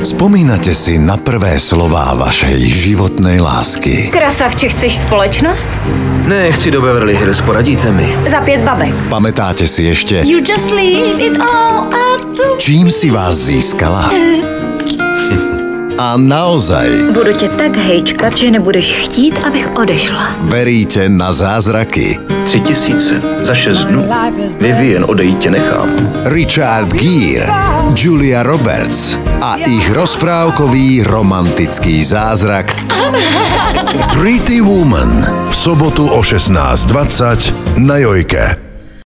Spomínate si na prvé slová vašej životnej lásky. Krasavče, chceš společnost? Ne, chci do Beverly Hills, poradíte mi. Za pět babek. Pamätáte si ešte, You just leave it all up to... čím si vás získala? A naozaj Budu tě tak hejčkat, že nebudeš chtít, abych odešla. veríte na zázraky? Tři tisíce za šest dnů. Vivian, odejít tě nechám. Richard Gere, Julia Roberts a ich rozprávkový romantický zázrak Pretty Woman v sobotu o 16.20 na Jojke.